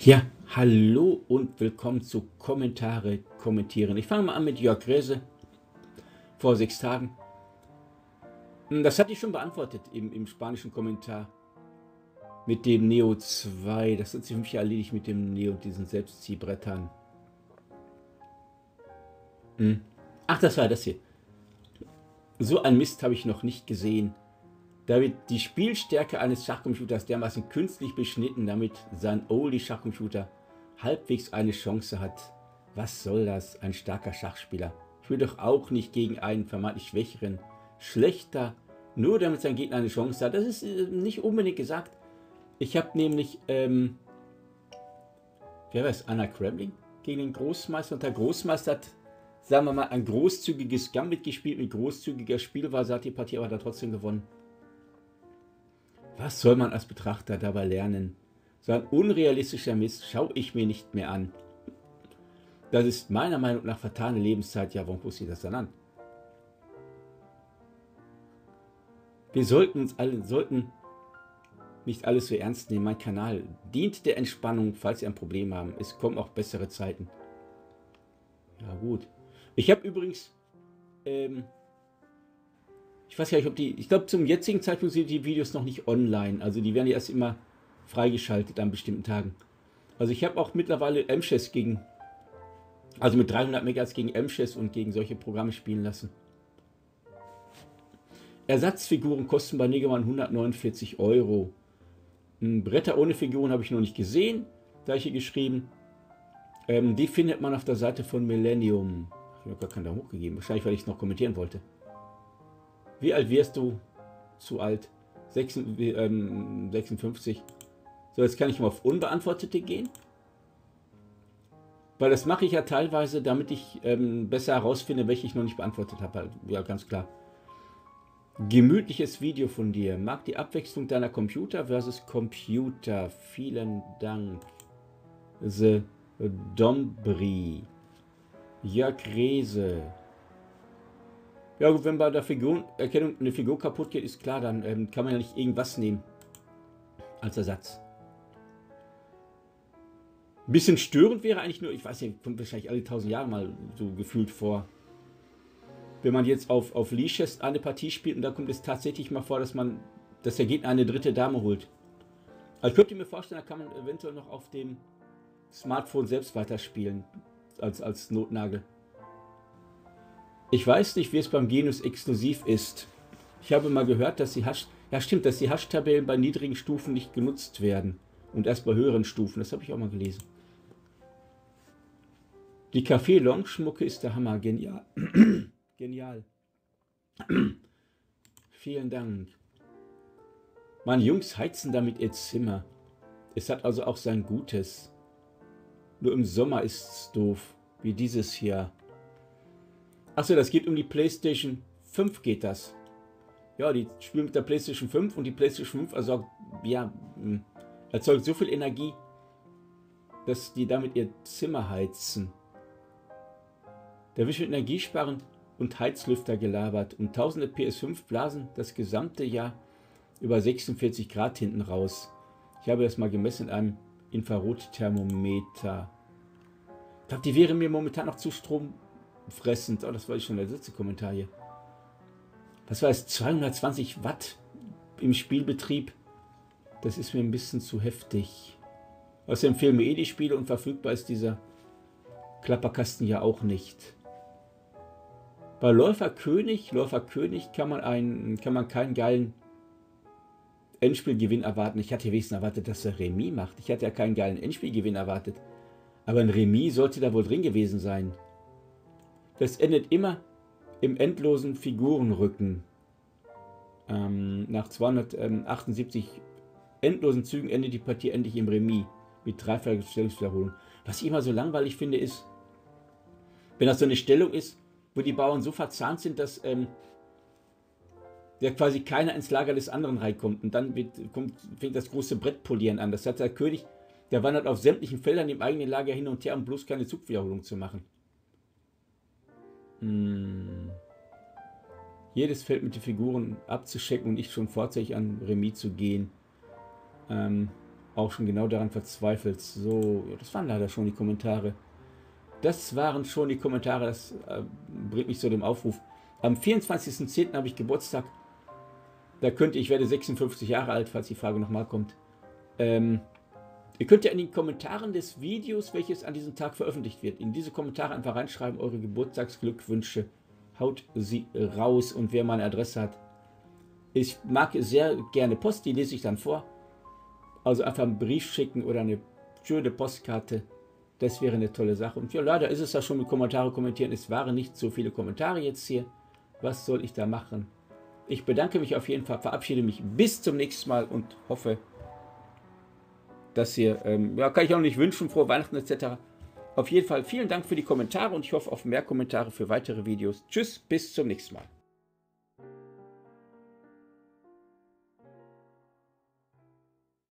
Ja, hallo und willkommen zu Kommentare kommentieren. Ich fange mal an mit Jörg Rese vor sechs Tagen. Hm, das hatte ich schon beantwortet im, im spanischen Kommentar mit dem Neo 2. Das hat sich für mich erledigt mit dem Neo und diesen Selbstziehbrettern. Hm. Ach, das war das hier. So ein Mist habe ich noch nicht gesehen. Da wird die Spielstärke eines Schachcomputers dermaßen künstlich beschnitten, damit sein Oldie-Schachcomputer halbwegs eine Chance hat. Was soll das, ein starker Schachspieler? Ich will doch auch nicht gegen einen vermeintlich schwächeren, schlechter, nur damit sein Gegner eine Chance hat. Das ist äh, nicht unbedingt gesagt. Ich habe nämlich, ähm, wer war es, Anna Kremling gegen den Großmeister und der Großmeister hat, sagen wir mal, ein großzügiges Gambit gespielt mit großzügiger Spielweise, hat die Partie aber da trotzdem gewonnen. Was soll man als Betrachter dabei lernen? So ein unrealistischer Mist schaue ich mir nicht mehr an. Das ist meiner Meinung nach vertane Lebenszeit. Ja, warum guckst du das dann an? Wir sollten uns alle, sollten nicht alles so ernst nehmen. Mein Kanal dient der Entspannung, falls Sie ein Problem haben. Es kommen auch bessere Zeiten. Ja, gut. Ich habe übrigens ähm, ich weiß gar nicht, ob die, ich glaube zum jetzigen Zeitpunkt sind die Videos noch nicht online. Also die werden ja erst immer freigeschaltet an bestimmten Tagen. Also ich habe auch mittlerweile MChess gegen, also mit 300 Megahertz gegen MChess und gegen solche Programme spielen lassen. Ersatzfiguren kosten bei Negermann 149 Euro. Bretter ohne Figuren habe ich noch nicht gesehen, da ich hier geschrieben. Ähm, die findet man auf der Seite von Millennium. Ich habe gar keinen da hochgegeben, wahrscheinlich weil ich es noch kommentieren wollte. Wie alt wirst du? Zu alt. 56. Ähm, so, jetzt kann ich mal auf Unbeantwortete gehen. Weil das mache ich ja teilweise, damit ich ähm, besser herausfinde, welche ich noch nicht beantwortet habe. Ja, ganz klar. Gemütliches Video von dir. Mag die Abwechslung deiner Computer versus Computer. Vielen Dank. The Dombri. Jörg Rehse. Ja gut, wenn bei der Figurenerkennung eine Figur kaputt geht, ist klar, dann ähm, kann man ja nicht irgendwas nehmen als Ersatz. Ein bisschen störend wäre eigentlich nur, ich weiß nicht, kommt wahrscheinlich alle tausend Jahre mal so gefühlt vor. Wenn man jetzt auf, auf Leashes eine Partie spielt und da kommt es tatsächlich mal vor, dass man, dass der Gegner eine dritte Dame holt. Also ich könnte mir vorstellen, da kann man eventuell noch auf dem Smartphone selbst weiterspielen als, als Notnagel. Ich weiß nicht, wie es beim Genus exklusiv ist. Ich habe mal gehört, dass die Hash, ja stimmt, dass die Hash-Tabellen bei niedrigen Stufen nicht genutzt werden und erst bei höheren Stufen. Das habe ich auch mal gelesen. Die Café Long Schmucke ist der Hammer. Genial. Genial. Vielen Dank. Meine Jungs heizen damit ihr Zimmer. Es hat also auch sein Gutes. Nur im Sommer ist es doof, wie dieses hier. Achso, das geht um die PlayStation 5 geht das. Ja, die spielen mit der PlayStation 5 und die PlayStation 5 also ja, hm, erzeugt so viel Energie, dass die damit ihr Zimmer heizen. Da wird mit Energiesparen und Heizlüfter gelabert und tausende PS5 blasen das gesamte Jahr über 46 Grad hinten raus. Ich habe das mal gemessen in einem Infrarotthermometer. Ich glaube, die wäre mir momentan noch zu Strom fressend. Oh, das war schon der letzte Kommentar hier. Was war es? 220 Watt im Spielbetrieb. Das ist mir ein bisschen zu heftig. Außerdem fehlen mir eh die Spiele und verfügbar ist dieser Klapperkasten ja auch nicht. Bei Läufer König, Läufer König kann man, einen, kann man keinen geilen Endspielgewinn erwarten. Ich hatte wenigstens erwartet, dass er Remis macht. Ich hatte ja keinen geilen Endspielgewinn erwartet. Aber ein Remis sollte da wohl drin gewesen sein. Das endet immer im endlosen Figurenrücken. Ähm, nach 278 endlosen Zügen endet die Partie endlich im Remis mit dreifacher Stellungswiederholung. Was ich immer so langweilig finde, ist, wenn das so eine Stellung ist, wo die Bauern so verzahnt sind, dass ähm, der quasi keiner ins Lager des anderen reinkommt. Und dann wird, kommt, fängt das große Brettpolieren an. Das hat der König, der wandert auf sämtlichen Feldern im eigenen Lager hin und her, um bloß keine Zugwiederholung zu machen. Hm. Jedes Feld mit den Figuren abzuschecken und nicht schon vorzeitig an Remis zu gehen. Ähm, auch schon genau daran verzweifelt. So, das waren leider schon die Kommentare. Das waren schon die Kommentare, das äh, bringt mich zu dem Aufruf. Am 24.10. habe ich Geburtstag. Da könnte ich werde 56 Jahre alt, falls die Frage nochmal kommt. Ähm, ihr könnt ja in den Kommentaren des Videos, welches an diesem Tag veröffentlicht wird, in diese Kommentare einfach reinschreiben, eure Geburtstagsglückwünsche. Haut sie raus und wer meine Adresse hat. Ich mag sehr gerne Post, die lese ich dann vor. Also einfach einen Brief schicken oder eine schöne Postkarte. Das wäre eine tolle Sache. Und ja, leider ist es ja schon mit Kommentare kommentieren. Es waren nicht so viele Kommentare jetzt hier. Was soll ich da machen? Ich bedanke mich auf jeden Fall, verabschiede mich bis zum nächsten Mal und hoffe, dass ihr, ähm, ja, kann ich auch nicht wünschen, frohe Weihnachten etc. Auf jeden Fall vielen Dank für die Kommentare und ich hoffe auf mehr Kommentare für weitere Videos. Tschüss, bis zum nächsten Mal.